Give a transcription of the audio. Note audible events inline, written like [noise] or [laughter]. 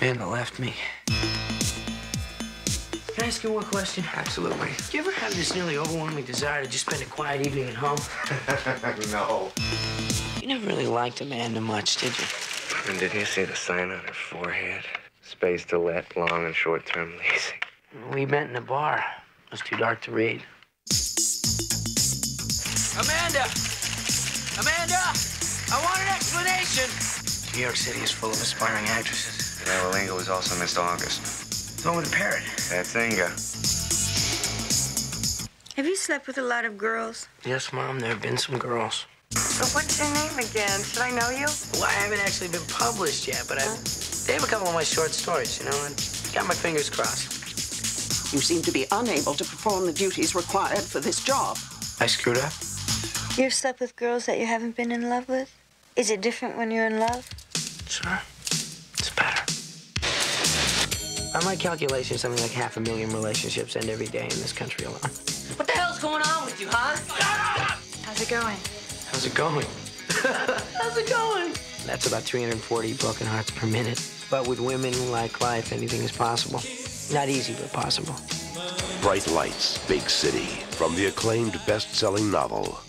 Man that left me. Can I ask you one question? Absolutely. Do you ever have this nearly overwhelming desire to just spend a quiet evening at home? [laughs] no. You never really liked Amanda much, did you? And did you see the sign on her forehead? Space to let, long and short term leasing. We met in a bar. It was too dark to read. Amanda! Amanda! I want an explanation! New York City is full of aspiring actresses. And Awalinga was also Miss August. The one with the parrot. That's Inga. Have you slept with a lot of girls? Yes, Mom, there have been some girls. So what's your name again? Should I know you? Well, I haven't actually been published yet, but I've they have a couple of my short stories, you know, and got my fingers crossed. You seem to be unable to perform the duties required for this job. I screwed up. You've slept with girls that you haven't been in love with? Is it different when you're in love? Sure. By my calculations, something like half a million relationships end every day in this country alone. What the hell's going on with you, huh? How's it going? How's it going? [laughs] How's it going? That's about 340 broken hearts per minute. But with women like life, anything is possible. Not easy, but possible. Bright Lights, Big City, from the acclaimed best selling novel